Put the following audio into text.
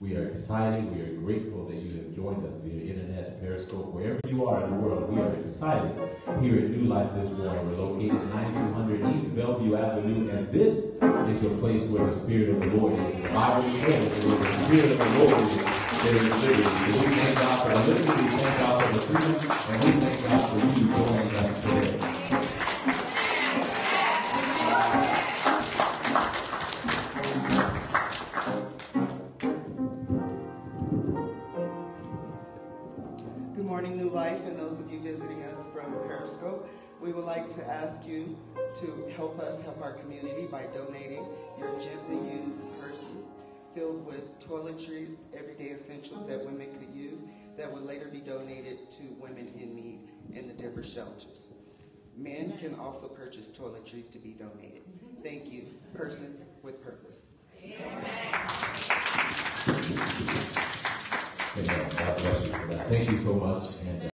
We are excited. We are grateful that you have joined us via internet, Periscope, wherever you are in the world. We are excited here at New Life this morning. We're located at 9200 East Bellevue Avenue, and this is the place where the Spirit of the Lord is. The that where the Spirit of the Lord is, there is liberty. We thank God for liberty, we thank God for the freedom, and we thank God for you Good morning, New Life, and those of you visiting us from Periscope. We would like to ask you to help us help our community by donating your gently used purses filled with toiletries, everyday essentials that women could use that would later be donated to women in need in the different shelters. Men can also purchase toiletries to be donated. Thank you. Purses with purpose. God bless you for that. Thank you so much. And, uh,